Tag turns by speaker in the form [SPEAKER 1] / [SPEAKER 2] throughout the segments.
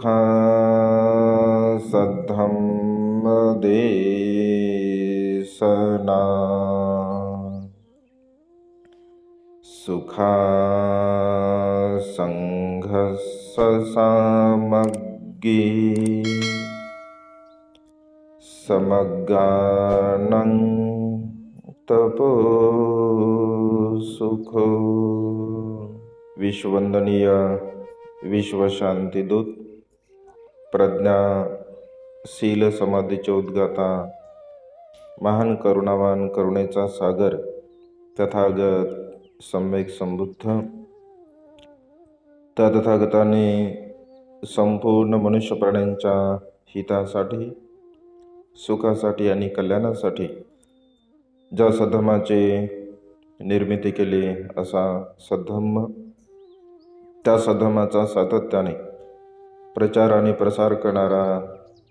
[SPEAKER 1] सुखा सद्धम्मदेशना सुखा सङ्घससामग्गी समगानं तपो सुख विश्ववंदनीय विश्वशांतीदूत प्रज्ञा शील समाधीचे उद्गाता महान करुणावान करुणेचा सागर तथागत सम्यक समृद्ध. त्या तथागताने संपूर्ण मनुष्य प्राण्यांच्या हितासाठी सुखासाठी आणि कल्याणासाठी ज्या सद्धमाचे निर्मिती केली असा सद्धम्म त्या सद्धमाचा सातत्याने प्रचार आणि प्रसार करणारा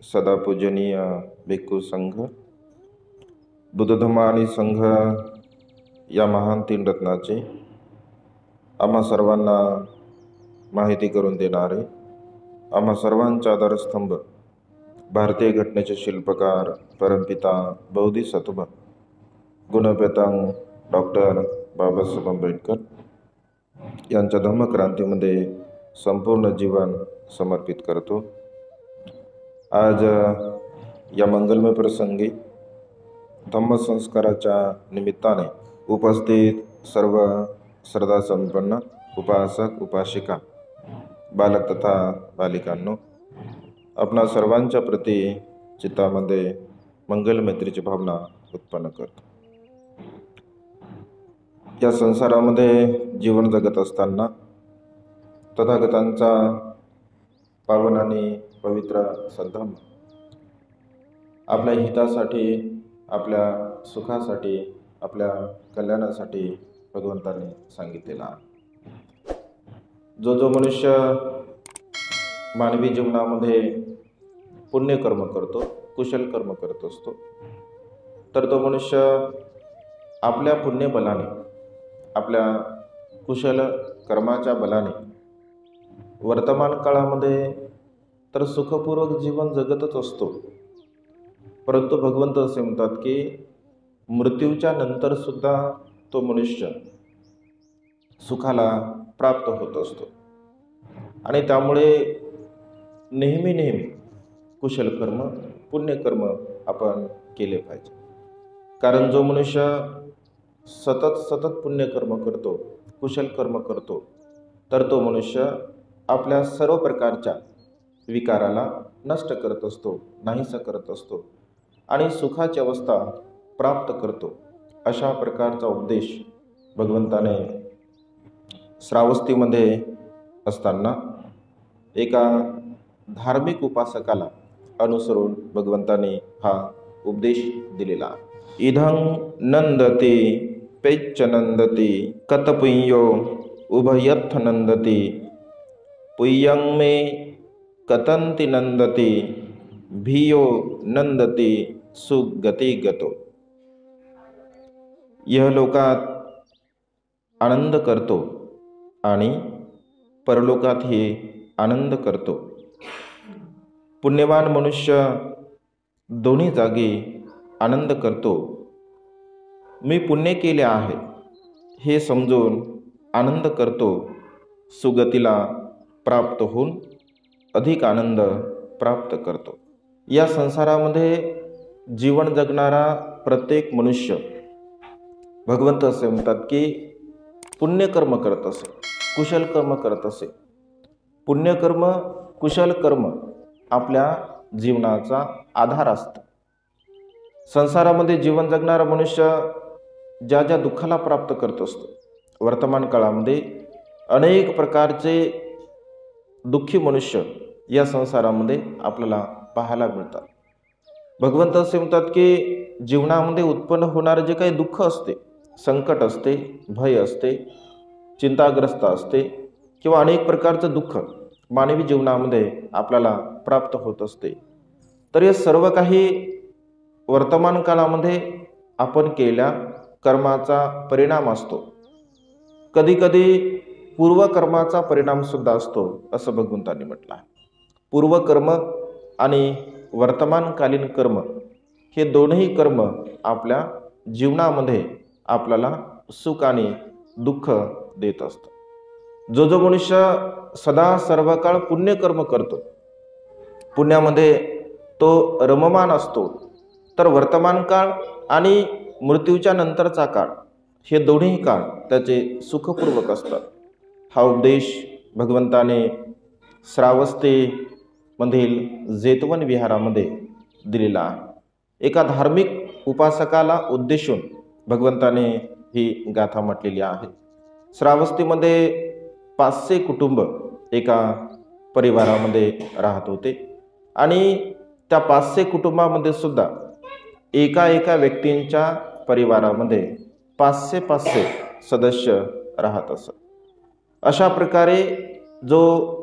[SPEAKER 1] सदा पूजनीय भिक्खू संघ बुद्धधम्म आणि संघ या महान तीन रत्नाचे आम्हा सर्वांना माहिती करून देणारे आम्हा सर्वांचा आधारस्तंभ भारतीय घटनेचे शिल्पकार परमपिता बौद्धिसत्व गुणपेतांग डॉक्टर बाबासाहेब आंबेडकर यांच्या धम्मक्रांतीमध्ये संपूर्ण जीवन समर्पित करतो. आज या मंगलमय प्रसंगी धम्मसंस्काराच्या निमित्ताने उपस्थित सर्व श्रद्धासंपन्न उपासक उपासिका बालक तथा बालिकांनो आपणा सर्वांच्या प्रती चित्तामध्ये मंगलमैत्रीची भावना उत्पन्न करतो. या संसारामध्ये जीवन जगत असताना तथागतांचा पावन आणि पवित्र सद्धम. आपल्या हितासाठी आपल्या सुखासाठी आपल्या कल्याणासाठी भगवंताने सांगितलेला. जो जो मनुष्य मानवी जीवनामध्ये पुण्यकर्म करतो कुशल कर्म करत असतो तर तो मनुष्य आपल्या पुण्यबलाने आपल्या कुशल कर्माच्या बलाने वर्तमान काळामध्ये तर सुखपूर्वक जीवन जगतच असतो. परंतु भगवंत असे म्हणतात की मृत्यूच्या नंतरसुद्धा तो मनुष्य सुखाला प्राप्त होत असतो. आणि त्यामुळे नेहमी नेहमी कुशल कर्म पुण्यकर्म आपण केले पाहिजे. कारण जो मनुष्य सतत सतत पुण्यकर्म करतो कुशल कर्म करतो तर तो मनुष्य आपल्या सर्व प्रकारच्या विकाराला नष्ट करत असतो नाहीसा करत असतो आणि सुखाची अवस्था प्राप्त करतो. अशा प्रकारचा उपदेश भगवंताने श्रावस्तीमध्ये असताना एका धार्मिक उपासकाला अनुसरून भगवंताने हा उपदेश दिलेला. इधं नंदते पेच्च नंदते कतपुय्यो उभयथ नंदते पुय्यं मे कतंती नंदती भियो नंदते सुगती गतो। यहलोकात आनंद करतो आणि परलोकातही आनंद करतो। पुण्यवान मनुष्य दोन्ही जागी आनंद करतो। मी पुण्य केले आहे हे समजून आनंद करतो सुगतीला प्राप्त होऊन अधिक आनंद प्राप्त करतो. या संसारामध्ये जीवन जगणारा प्रत्येक मनुष्य भगवंत असे म्हणतात की पुण्यकर्म करत असे कुशल कर्म करत असे. पुण्यकर्म कुशल कर्म आपल्या जीवनाचा आधार असतं. संसारामध्ये जीवन जगणारा मनुष्य ज्या ज्या दुःखाला प्राप्त करत असतो वर्तमान काळामध्ये अनेक प्रकारचे दुःखी मनुष्य या संसारामध्ये आपल्याला पाहायला मिळतात. भगवंत असे म्हणतात की जीवनामध्ये उत्पन्न होणारं जे काही दुःख असते संकट असते भय असते चिंताग्रस्त असते किंवा अनेक प्रकारचं दुःख मानवी जीवनामध्ये आपल्याला प्राप्त होत असते. तर हे सर्व काही वर्तमान काळामध्ये आपण केलेल्या कर्माचा परिणाम असतो. कधीकधी पूर्वकर्माचा परिणामसुद्धा असतो असं भगवंतांनी म्हटलं आहे. पूर्वकर्म आणि वर्तमानकालीन कर्म हे दोनही कर्म आपल्या जीवनामध्ये आपल्याला सुख आणि दुःख देत असतं जो जो मनुष्य सदा सर्व काळ पुण्यकर्म करतो पुण्यामध्ये तो रममान असतो तर वर्तमान काळ आणि मृत्यूच्या नंतरचा काळ हे दोन्ही काळ त्याचे सुखपूर्वक असतात. हा उपदेश भगवंताने श्रावस्तेमधील जेतवन विहारामध्ये दिलेला आहे. एका धार्मिक उपासकाला उद्देशून भगवंताने ही गाथा म्हटलेली आहे. श्रावस्तीमध्ये पाचशे कुटुंब एका परिवारामध्ये राहत होते आणि त्या पाचशे कुटुंबामध्ये सुद्धा एका एका व्यक्तींच्या परिवारामध्ये पाचशे पाचशे सदस्य राहत असत. अशा प्रकारे जो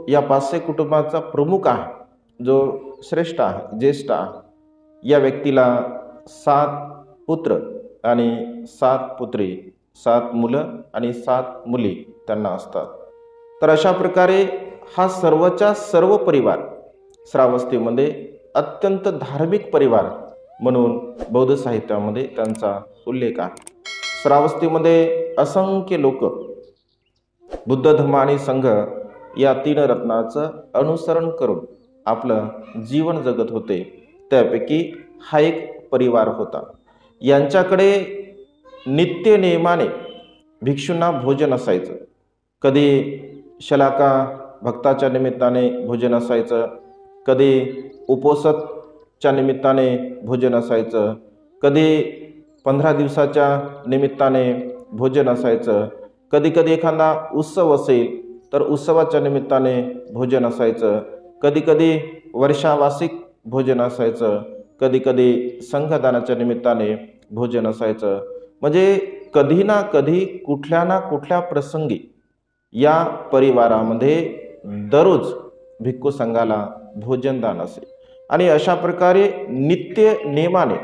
[SPEAKER 1] या पाचशे कुटुंबाचा प्रमुख आहे जो श्रेष्ठ आहे ज्येष्ठ आहे या व्यक्तीला सात पुत्र आणि सात पुत्री सात मुलं आणि सात मुली त्यांना असतात. तर अशा प्रकारे हा सर्वच्या सर्व परिवार श्रावस्तीमध्ये अत्यंत धार्मिक परिवार म्हणून बौद्ध साहित्यामध्ये त्यांचा उल्लेख आहे. श्रावस्तीमध्ये असंख्य लोक बुद्ध धर्म आणि संघ या तीन रत्नाचं अनुसरण करून आपलं जीवन जगत होते. त्यापैकी हा एक परिवार होता. यांच्याकडे नित्य नियमाने भिक्षूंना भोजन असायचं. कधी शलाका भक्ताच्या निमित्ताने भोजन असायचं. कधी उपोसतच्या निमित्ताने भोजन असायचं. कधी पंधरा दिवसाच्या निमित्ताने भोजन असायचं. कधी कधी एखादा उत्सव असेल तर उत्सवाच्या निमित्ताने भोजन असायचं. कधी कधी भोजन असायचं. कधी कधी संघदानाच्या निमित्ताने भोजन असायचं. म्हणजे कधी ना कधी कुठल्या ना कुठल्या प्रसंगी या परिवारामध्ये दररोज भिक्खू संघाला भोजनदान असेल आणि अशा प्रकारे नित्य नियमाने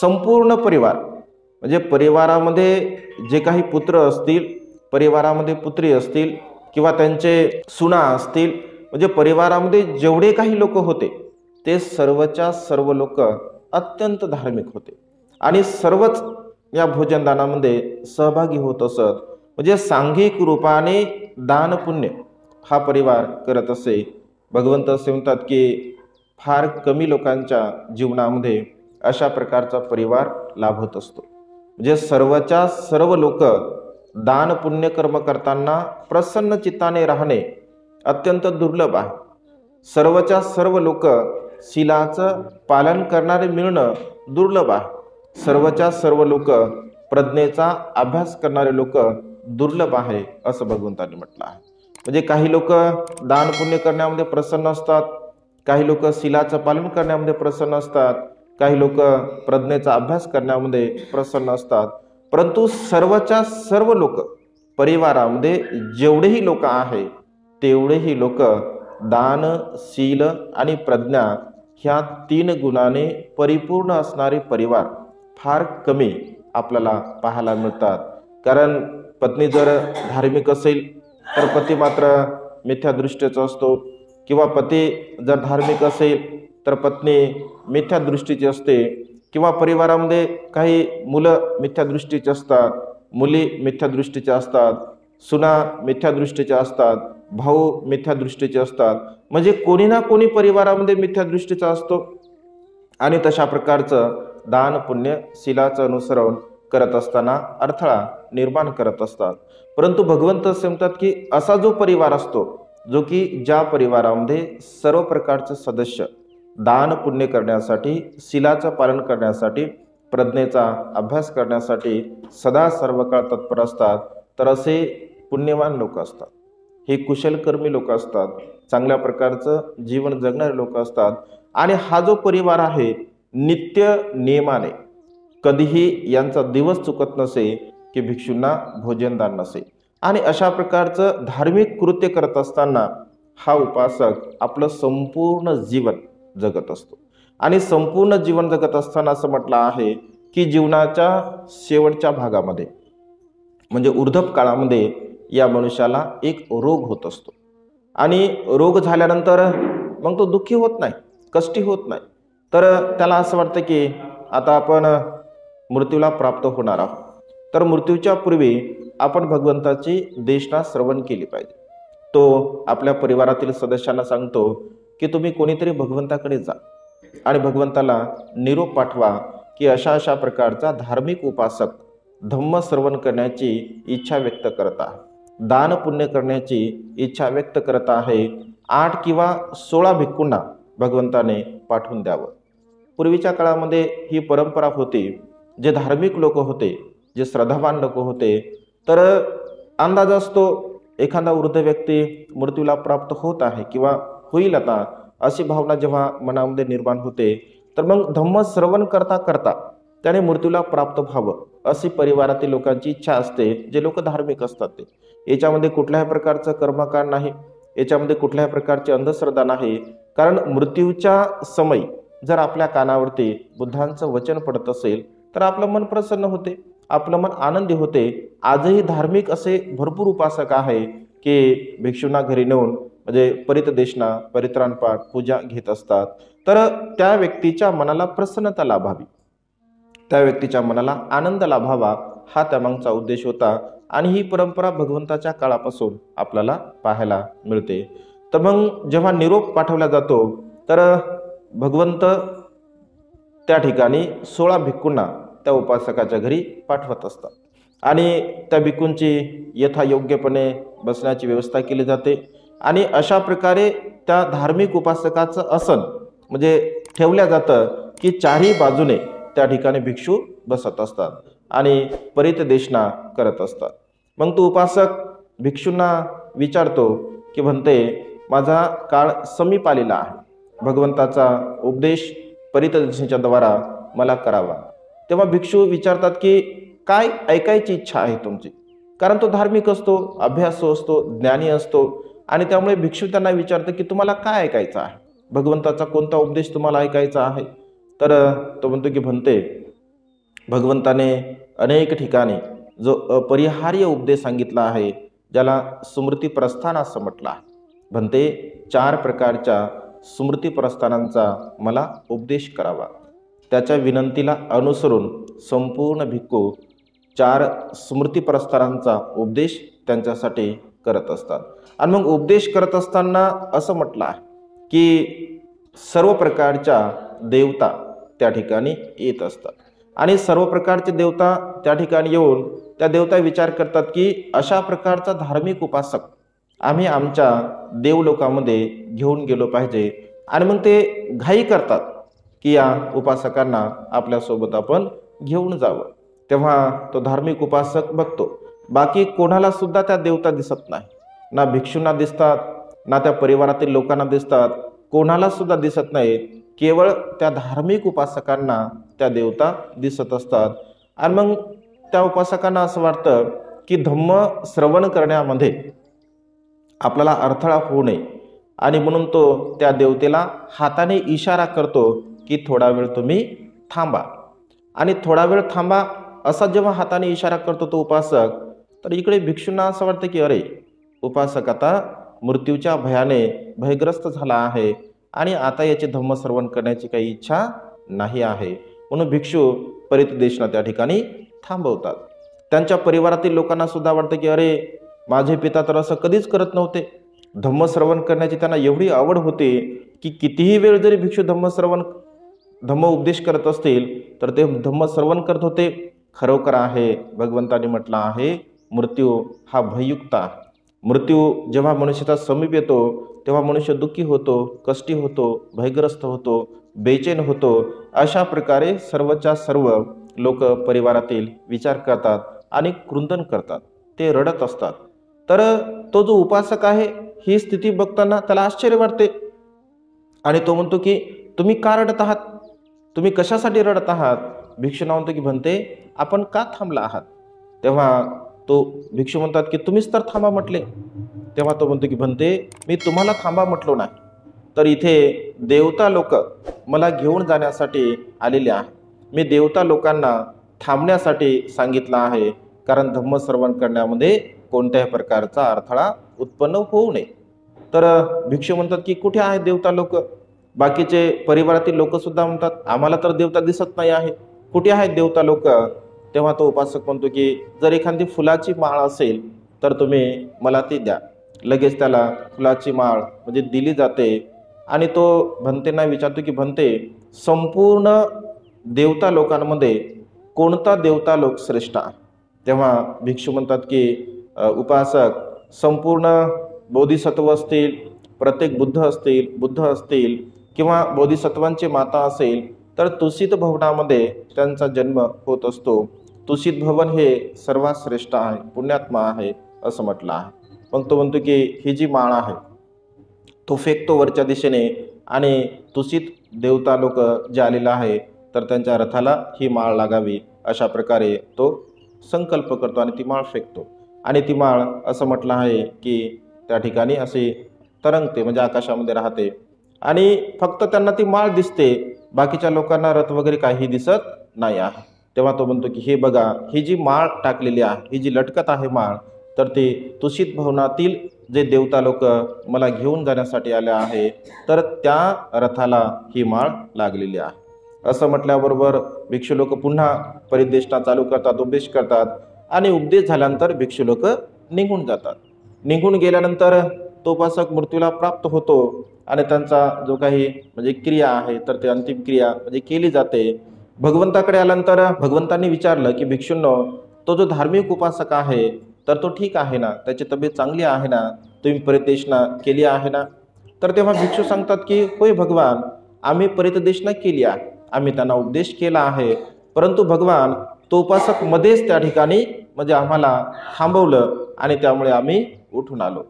[SPEAKER 1] संपूर्ण परिवार म्हणजे परिवारामध्ये जे काही पुत्र असतील परिवारामध्ये पुत्री असतील किंवा त्यांचे सुना असतील म्हणजे परिवारामध्ये जेवढे काही लोक होते ते सर्वच्या सर्व लोक अत्यंत धार्मिक होते. आणि सर्वच या भोजनदानामध्ये सहभागी होत असत. म्हणजे सांघिक रूपाने दान पुण्य हा परिवार करत असे. भगवंत असे म्हणतात की फार कमी लोकांच्या जीवनामध्ये अशा प्रकारचा परिवार लाभत असतो. म्हणजे सर्वच्या सर्व लोक दान पुण्यकर्म करताना प्रसन्न चित्ताने राहणे अत्यंत दुर्लभ आहे. सर्वच्या सर्व लोक शिलाचं पालन करणारे मिळणं दुर्लभ आहे. सर्वच्या सर्व लोक प्रज्ञेचा अभ्यास करणारे लोक दुर्लभ आहे असं भगवंतांनी म्हटलं आहे. म्हणजे काही लोक दान पुण्य करण्यामध्ये प्रसन्न असतात काही लोक शिलाचं पालन करण्यामध्ये प्रसन्न असतात काही लोक प्रज्ञेचा अभ्यास करण्यामध्ये प्रसन्न असतात. परंतु सर्वच्या सर्व लोक परिवारामध्ये जेवढेही लोक आहे तेवढेही लोक दान शील आणि प्रज्ञा ह्या तीन गुणाने परिपूर्ण असणारे परिवार फार कमी आपल्याला पाहायला मिळतात. कारण पत्नी जर धार्मिक असेल तर पती मात्र मिथ्या दृष्टीचा असतो. किंवा पती जर धार्मिक असेल तर पत्नी मिथ्या दृष्टीची असते. किंवा परिवारामध्ये काही मुलं मिथ्या दृष्टीचे असतात मुली मिथ्यादृष्टीच्या असतात सुना मिथ्या दृष्टीच्या असतात भाऊ मिथ्यादृष्टीचे असतात म्हणजे कोणी ना कोणी परिवारामध्ये मिथ्या दृष्टीचा असतो. आणि तशा प्रकारचं दान पुण्य शिलाचं अनुसरण करत असताना अडथळा निर्माण करत असतात. परंतु भगवंत असे म्हणतात की असा जो परिवार असतो जो की ज्या परिवारामध्ये सर्व प्रकारचे सदस्य दान पुण्य करण्यासाठी शिलाचं पालन करण्यासाठी प्रज्ञेचा अभ्यास करण्यासाठी सदा सर्व काळ तत्पर असतात तर असे पुण्यवान लोक असतात. हे कुशलकर्मी लोक असतात चांगल्या प्रकारचं जीवन जगणारे लोक असतात आणि हा जो परिवार आहे नित्य नियमाने कधीही यांचा दिवस चुकत नसे की भिक्षूंना भोजनदान नसे. आणि अशा प्रकारचं धार्मिक कृत्य करत असताना हा उपासक आपलं संपूर्ण जीवन जगत असतो. आणि संपूर्ण जीवन जगत असताना असं म्हटलं आहे की जीवनाच्या शेवटच्या भागामध्ये म्हणजे ऊर्धप काळामध्ये या मनुष्याला एक रोग होत असतो. आणि रोग झाल्यानंतर मग तो दुःखी होत नाही कष्टी होत नाही. तर त्याला असं वाटतं की आता आपण मृत्यूला प्राप्त होणार आहोत. तर मृत्यूच्या पूर्वी आपण भगवंताची देशना श्रवण केली पाहिजे. तो आपल्या परिवारातील सदस्यांना सांगतो की तुम्ही कोणीतरी भगवंताकडे जा आणि भगवंताला निरोप पाठवा की अशा अशा प्रकारचा धार्मिक उपासक धम्म श्रवण करण्याची इच्छा व्यक्त करत आहे. दान पुण्य करण्याची इच्छा व्यक्त करत आहे. आठ किंवा सोळा भिक्कूंना भगवंताने पाठवून द्यावं. पूर्वीच्या काळामध्ये ही परंपरा होती जे धार्मिक लोक होते जे श्रद्धावान लोक होते. तर अंदाज असतो एखादा वृद्ध व्यक्ती मृत्यूला प्राप्त होत आहे किंवा होईल आता अशी भावना जेव्हा मनामध्ये निर्माण होते तर मग धम्म श्रवण करता करता त्याने मृत्यूला प्राप्त व्हावं अशी परिवारातील लोकांची इच्छा असते जे लोक धार्मिक असतात ते. याच्यामध्ये कुठल्याही प्रकारचं कर्मकांड नाही याच्यामध्ये कुठल्याही प्रकारची अंधश्रद्धा नाही कारण मृत्यूच्या समय जर आपल्या कानावरती बुद्धांचं वचन पडत असेल तर आपलं मन प्रसन्न होते आपलं मन आनंदी होते. आजही धार्मिक असे भरपूर उपासक आहे की भिक्षूंना घरी नेऊन म्हणजे परितदेशना परित्राणपाठ पूजा घेत असतात. तर त्या व्यक्तीच्या मनाला प्रसन्नता लाभावी. त्या व्यक्तीच्या मनाला आनंद लाभावा हा त्यामागचा उद्देश होता. आणि ही परंपरा भगवंताच्या काळापासून आपल्याला पाहायला मिळते. तर मग जेव्हा निरोप पाठवला जातो तर भगवंत त्या ठिकाणी सोळा भिक्कूंना त्या उपासकाच्या घरी पाठवत असतात. आणि त्या भिक्कूंची यथायोग्यपणे बसण्याची व्यवस्था केली जाते. आणि अशा प्रकारे त्या धार्मिक उपासकाचं आसन म्हणजे ठेवल्या जातं की चारही बाजूने त्या ठिकाणी भिक्षू बसत असतात आणि परितदेशना करत असतात. मग तो उपासक भिक्षूंना विचारतो की म्हणते माझा काळ समीप आलेला आहे. भगवंताचा उपदेश परितदेशच्या द्वारा मला करावा. तेव्हा भिक्षू विचारतात की काय ऐकायची इच्छा आहे तुमची? कारण तो धार्मिक असतो अभ्यासू असतो ज्ञानी असतो आणि त्यामुळे भिक्षू त्यांना विचारतं की तुम्हाला काय ऐकायचं आहे? भगवंताचा कोणता उपदेश तुम्हाला ऐकायचा आहे? तर तो म्हणतो की म्हणते भगवंताने अनेक ठिकाणी जो अपरिहार्य उपदेश सांगितला आहे ज्याला स्मृती प्रस्थान असं म्हटलं आहे. म्हणते चार प्रकारच्या स्मृती प्रस्थानांचा मला उपदेश करावा. त्याच्या विनंतीला अनुसरून संपूर्ण भिक्खू चार स्मृती प्रस्थानांचा उपदेश त्यांच्यासाठी करत असतात. आणि मग उपदेश करत असताना असं म्हटलं आहे की सर्व प्रकारच्या देवता त्या ठिकाणी येत असतात. आणि सर्व प्रकारचे देवता त्या ठिकाणी येऊन त्या देवता विचार करतात की अशा प्रकारचा धार्मिक उपासक आम्ही आमच्या देवलोकामध्ये घेऊन गेलो पाहिजे. आणि मग ते घाई करतात की या उपासकांना आपल्यासोबत आपण घेऊन जावं. तेव्हा तो धार्मिक उपासक बघतो. बाकी कोणाला सुद्धा त्या देवता दिसत नाही. ना भिक्षूंना दिसतात ना त्या परिवारातील लोकांना दिसतात. कोणाला सुद्धा दिसत नाहीत केवळ त्या धार्मिक उपासकांना त्या देवता दिसत असतात. आणि मग त्या उपासकांना असं वाटतं की धम्म श्रवण करण्यामध्ये आपल्याला अडथळा होऊ नये. आणि म्हणून तो त्या देवतेला हाताने इशारा करतो की थोडा वेळ तुम्ही थांबा. आणि थोडा वेळ थांबा असा जेव्हा हाताने इशारा करतो तो उपासक तर इकडे भिक्षूंना असं वाटतं की अरे उपासक आता मृत्यूच्या भयाने भयग्रस्त झाला आहे आणि आता याचे धम्मसर्वण करण्याची काही इच्छा नाही आहे. म्हणून भिक्षू परितदेशना त्या ठिकाणी थांबवतात. त्यांच्या परिवारातील लोकांना सुद्धा वाटतं की अरे माझे पिता तर असं कधीच करत नव्हते. धम्मश्रवण करण्याची त्यांना एवढी आवड होती की कितीही वेळ जरी भिक्षू धम्मश्रवण धम्म उपदेश करत असतील तर ते धम्म श्रवण करत होते. खरोखर आहे भगवंताने म्हटलं आहे. मृत्यू हा भययुक्त मृत्यू जेव्हा मनुष्याचा समीप येतो तेव्हा मनुष्य दुःखी होतो कष्टी होतो भयग्रस्त होतो बेचैन होतो. अशा प्रकारे सर्वच्या सर्व लोक परिवारातील विचार करतात आणि कृंदन करतात. ते रडत असतात. तर तो जो उपासक आहे ही स्थिती बघताना त्याला आश्चर्य वाटते. आणि तो म्हणतो की तुम्ही का रडत आहात? तुम्ही कशासाठी रडत आहात? भिक्षुना म्हणतो की म्हणते आपण का थांबला आहात? तेव्हा तो भिक्षू म्हणतात की तुम्हीच तर थांबा म्हटले. तेव्हा तो म्हणतो की म्हणते मी तुम्हाला थांबा म्हटलो नाही. तर इथे देवता लोक मला घेऊन जाण्यासाठी आलेले आहे मी देवता लोकांना थांबण्यासाठी सांगितलं आहे. कारण धम्मश्रवण करण्यामध्ये कोणत्याही प्रकारचा अडथळा उत्पन्न होऊ नये. तर भिक्षू म्हणतात की कुठे आहे देवता लोक? बाकीचे परिवारातील लोकसुद्धा म्हणतात आम्हाला तर देवता दिसत नाही आहे कुठे आहेत देवता लोक? तेव्हा तो उपासक म्हणतो की जर एखादी फुलाची माळ असेल तर तुम्ही मला ती द्या. लगेच त्याला फुलाची माळ म्हणजे दिली जाते. आणि तो भंतेंना विचारतो की भंते संपूर्ण देवता लोकांमध्ये कोणता देवता लोक श्रेष्ठ आहे? तेव्हा भिक्षू म्हणतात की उपासक संपूर्ण बोधिसत्व असतील प्रत्येक बुद्ध असतील बुद्ध असतील किंवा बोधिसत्वांची माता असेल तर तुसित भवनामध्ये त्यांचा जन्म होत असतो. तुषित भवन हे सर्वात श्रेष्ठ आहे पुण्यात्मा आहे असं म्हटलं आहे. मग तो म्हणतो की ही जी माळ आहे तो फेकतो वरच्या दिशेने आणि तुषित देवता लोक जे आलेला आहे तर त्यांच्या रथाला ही माळ लागावी अशा प्रकारे तो संकल्प करतो आणि ती माळ फेकतो. आणि ती माळ असं म्हटलं आहे की त्या ठिकाणी असे तरंगते म्हणजे आकाशामध्ये राहते. आणि फक्त त्यांना ती माळ दिसते बाकीच्या लोकांना रथ वगैरे काही दिसत नाही आहे. तेव्हा तो म्हणतो की हे बघा ही जी माळ टाकलेली आहे ही जी लटकत आहे माळ तर ते तुषित भवनातील जे देवता लोक मला घेऊन जाण्यासाठी आले आहे तर त्या रथाला ही माळ लागलेली आहे. असं म्हटल्याबरोबर भिक्षू लोक पुन्हा परिदेशना चालू करतात उपदेश करतात आणि उपदेश झाल्यानंतर भिक्षू लोक निघून जातात. निघून गेल्यानंतर तो उपासक मृत्यूला प्राप्त होतो आणि त्यांचा जो काही म्हणजे क्रिया आहे तर ते अंतिम क्रिया म्हणजे केली जाते. भगवंताकडे आल्यानंतर भगवंतांनी विचारलं की भिक्षूंनो तो जो धार्मिक उपासक आहे तर तो ठीक आहे ना? त्याची तब्येत चांगली आहे ना? तुम्ही परिदेशना केली आहे ना? तर तेव्हा भिक्षू सांगतात की होय भगवान आम्ही परितदेशना केली आहे. आम्ही त्यांना उपदेश केला आहे. परंतु भगवान तो उपासक मध्येच त्या ठिकाणी म्हणजे आम्हाला थांबवलं आणि त्यामुळे आम्ही उठून आलो.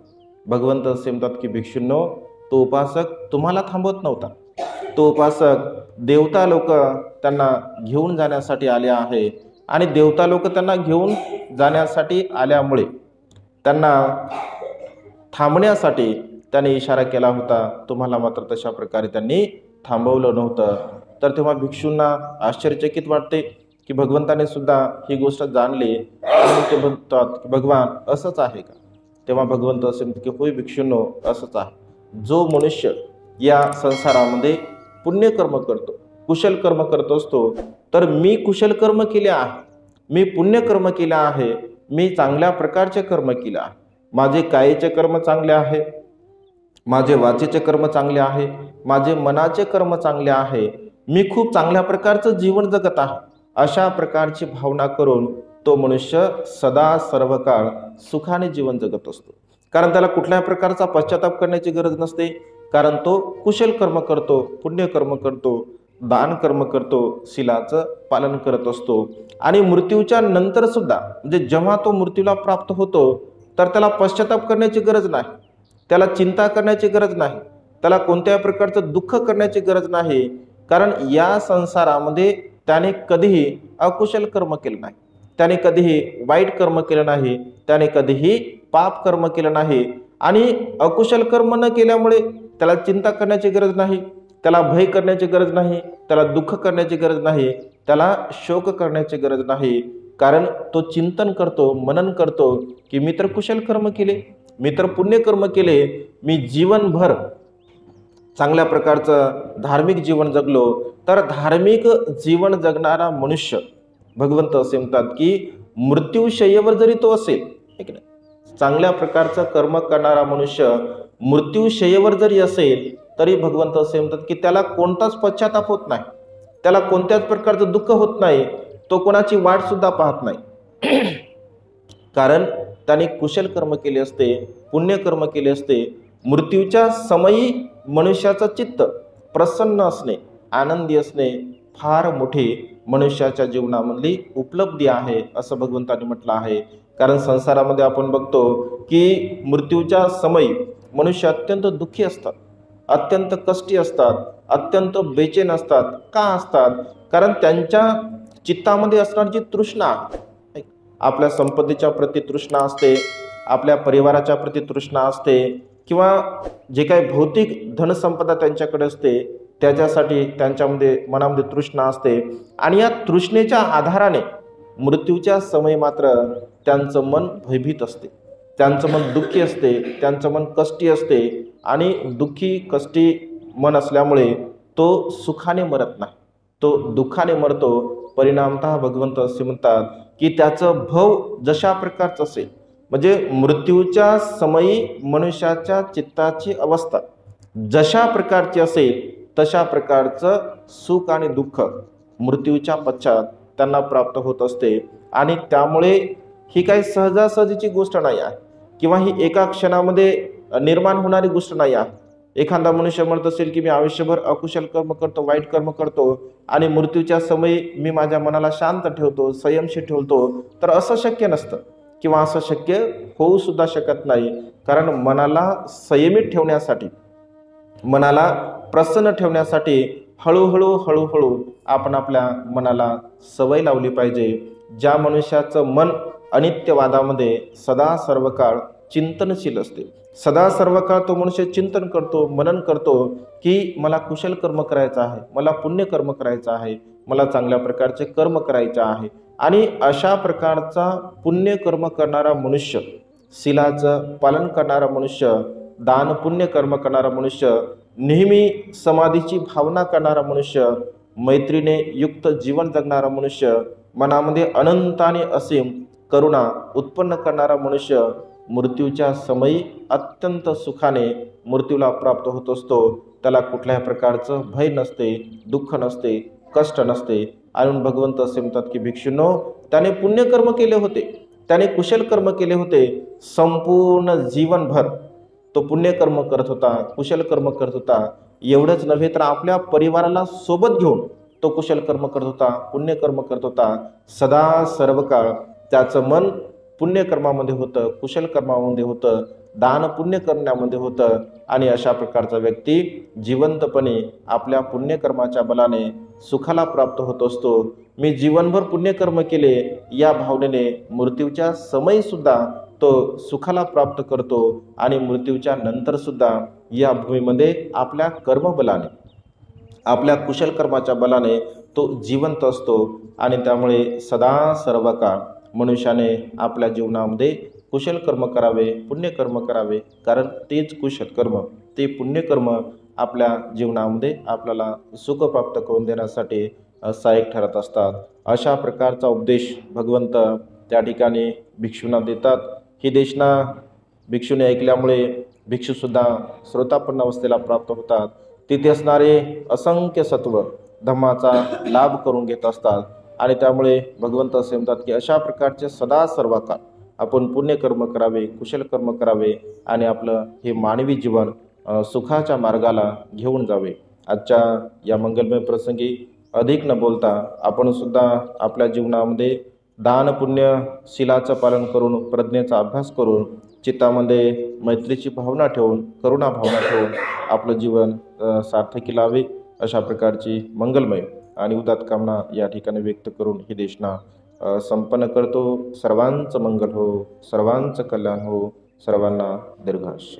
[SPEAKER 1] भगवंत असे म्हणतात की भिक्षूंनो तो उपासक तुम्हाला थांबवत नव्हता. तो उपासक देवता लोक त्यांना घेऊन जाण्यासाठी आले आहे. आणि देवता लोक त्यांना घेऊन जाण्यासाठी आल्यामुळे त्यांना थांबण्यासाठी त्याने इशारा केला होता. तुम्हाला मात्र तशा प्रकारे त्यांनी थांबवलं नव्हतं. तर तेव्हा भिक्षूंना आश्चर्यचकित वाटते की भगवंताने सुद्धा ही गोष्ट जाणली आणि ते म्हणतात की भगवान असंच आहे का? तेव्हा भगवंत असे म्हणतात की होय भिक्षूंनो असंच आहे. जो मनुष्य या संसारामध्ये पुण्यकर्म करतो कुशल कर्म करत असतो. तर मी कुशल कर्म केले आहे. मी पुण्यकर्म केलं आहे. मी चांगल्या प्रकारचे कर्म केलं आहे. माझे कायेचे कर्म चांगले आहे. माझे वाचेचे कर्म चांगले आहे. माझे मनाचे कर्म चांगले आहे. मी खूप चांगल्या प्रकारचं जीवन जगत आहे. अशा प्रकारची भावना करून तो मनुष्य सदा सर्व काळ सुखाने जीवन जगत असतो. कारण त्याला कुठल्याही प्रकारचा पश्चाताप करण्याची गरज नसते. कारण तो कुशल कर्म करतो पुण्यकर्म करतो. दान कर्म करतो शिलाचं पालन करत असतो. आणि मृत्यूच्या नंतर सुद्धा म्हणजे जेव्हा तो मृत्यूला प्राप्त होतो तर त्याला पश्चाताप करण्याची गरज नाही. त्याला चिंता करण्याची गरज नाही. त्याला कोणत्याही प्रकारचं दुःख करण्याची गरज नाही. कारण या संसारामध्ये त्याने कधीही अकुशल कर्म केलं नाही. त्याने कधीही वाईट कर्म केलं नाही. त्याने कधीही पाप कर्म केलं नाही. आणि अकुशल कर्म न केल्यामुळे त्याला चिंता करण्याची गरज नाही. त्याला भय करण्याची गरज नाही त्याला दुःख करण्याची गरज नाही त्याला शोक करण्याची गरज नाही. कारण तो चिंतन करतो मनन करतो की मी तर कुशल कर्म केले मी तर पुण्यकर्म केले मी जीवनभर चांगल्या प्रकारचं धार्मिक जीवन जगलो तर धार्मिक जीवन जगणारा मनुष्य भगवंत असे म्हणतात की मृत्यूशय्येवर जरी तो असेल ठीक आहे चांगल्या प्रकारचं कर्म करणारा मनुष्य मृत्यूशय्येवर जरी असेल तरी भगवंत असे म्हणतात की त्याला कोणताच पश्चाताप होत नाही. त्याला कोणत्याच प्रकारचं दुःख होत नाही. तो कोणाची वाटसुद्धा पाहत नाही. कारण त्याने कुशल कर्म केले असते पुण्यकर्म केले असते. मृत्यूच्या समयी मनुष्याचं चित्त प्रसन्न असणे आनंदी असणे फार मोठी मनुष्याच्या जीवनामधली उपलब्धी आहे असं भगवंतांनी म्हटलं आहे. कारण संसारामध्ये आपण बघतो की मृत्यूच्या समयी मनुष्य अत्यंत दुःखी असतात. अत्यंत कष्टी असतात अत्यंत बेचैन असतात. का असतात? कारण त्यांच्या चित्तामध्ये असणारी जी तृष्णा आपल्या संपत्तीच्या प्रति तृष्णा असते आपल्या परिवाराच्या प्रति तृष्णा असते किंवा जे काही भौतिक धनसंपदा त्यांच्याकडे असते त्याच्यासाठी त्यांच्यामध्ये मनामध्ये तृष्णा असते. आणि या तृष्णेच्या आधाराने मृत्यूच्या समय मात्र त्यांचं मन भयभीत असते. त्यांचं मन दुःखी असते त्यांचं मन कष्टी असते. आणि दुःखी कष्टी मन असल्यामुळे तो सुखाने मरत नाही. तो दुःखाने मरतो. परिणामतः भगवंत असे म्हणतात की त्याचं भव जशा प्रकारचं असेल म्हणजे मृत्यूच्या समयी मनुष्याच्या चित्ताची अवस्था जशा प्रकारची असेल तशा प्रकारचं सुख आणि दुःख मृत्यूच्या पश्चात त्यांना प्राप्त होत असते. आणि त्यामुळे ही काही सहजासहजीची गोष्ट नाही आहे. किंवा ही एका क्षणामध्ये निर्माण होणारी गोष्ट नाही आहे. एखादा मनुष्य म्हणत असेल की मी आयुष्यभर अकुशल कर्म करतो वाईट कर्म करतो आणि मृत्यूच्या समयी मी माझ्या मनाला शांत ठेवतो संयमशी ठेवतो तर असं शक्य नसतं. किंवा असं शक्य होऊ सुद्धा शकत नाही. कारण मनाला संयमित ठेवण्यासाठी मनाला प्रसन्न ठेवण्यासाठी हळूहळू हळूहळू आपण आपल्या मनाला सवय लावली पाहिजे ज्या मनुष्याचं मन अनित्यवादामध्ये सदा सर्व काळ चिंतनशील असते. सदा सर्व काळ तो मनुष्य चिंतन करतो मनन करतो की मला कुशल कर्म करायचं आहे मला पुण्य कर्म करायचं आहे मला चांगल्या प्रकारचे कर्म करायचे आहे. आणि अशा प्रकारचा पुण्य कर्म करणारा मनुष्य शिलाचं पालन करणारा मनुष्य दान पुण्य कर्म करणारा मनुष्य नेहमी समाधीची भावना करणारा मनुष्य मैत्रीने युक्त जीवन जगणारा मनुष्य मनामध्ये अनंताने असीम करुणा उत्पन्न करणारा मनुष्य मृत्यूच्या समयी अत्यंत सुखाने मृत्यूला प्राप्त होत असतो. त्याला कुठल्याही प्रकारचं भय नसते दुःख नसते कष्ट नसते. आणि भगवंत असे म्हणतात की भिक्षूंनो त्याने पुण्यकर्म केले होते. त्याने कुशल कर्म केले होते. संपूर्ण जीवनभर तो पुण्यकर्म करत होता कुशल कर्म करत होता. एवढंच नव्हे तर आपल्या परिवाराला सोबत घेऊन तो कुशल कर्म करत होता पुण्यकर्म करत होता. सदा सर्व काळ त्याचं मन पुण्यकर्मामध्ये होतं कुशल कर्मामध्ये होतं दान पुण्य करण्यामध्ये होतं आणि अशा प्रकारचा व्यक्ती जिवंतपणे आपल्या पुण्यकर्माच्या बलाने सुखाला प्राप्त होत असतो. मी जीवनभर पुण्यकर्म केले या भावनेने मृत्यूच्या समयीसुद्धा तो सुखाला प्राप्त करतो आणि मृत्यूच्या नंतरसुद्धा या भूमीमध्ये आपल्या कर्मबलाने आपल्या कुशल कर्माच्या बलाने तो जिवंत असतो आणि त्यामुळे सदा सर्व काळ मनुष्याने आपल्या जीवनामध्ये कुशल कर्म करावे पुण्यकर्म करावे. कारण तेच कुशल कर्म ते पुण्यकर्म आपल्या जीवनामध्ये आपल्याला सुख प्राप्त करून देण्यासाठी सहाय्यक ठरत असतात. अशा प्रकारचा उपदेश भगवंत त्या ठिकाणी भिक्षूंना देतात. ही देशना भिक्षूने ऐकल्यामुळे भिक्षूसुद्धा श्रोतापन्न अवस्थेला प्राप्त होतात. तिथे असणारे असंख्य सत्व धम्माचा लाभ करून घेत असतात. आणि त्यामुळे भगवंत असे म्हणतात की अशा प्रकारचे सदा सर्व काळ आपण पुण्यकर्म करावे कुशल कर्म करावे आणि आपलं हे मानवी जीवन सुखाच्या मार्गाला घेऊन जावे. आजच्या या मंगलमय प्रसंगी अधिक न बोलता आपण सुद्धा आपल्या जीवनामध्ये दान पुण्य शिलाचं पालन करून प्रज्ञेचा अभ्यास करून चित्तामध्ये मैत्रीची भावना ठेवून करुणा भावना ठेवून आपलं जीवन सार्थकी लावे अशा प्रकारची मंगलमय आणि उदात कामना या ठिकाणी व्यक्त करून ही देशना संपन्न करतो. सर्वांचं मंगल हो सर्वांचं कल्याण हो सर्वांना दीर्घाश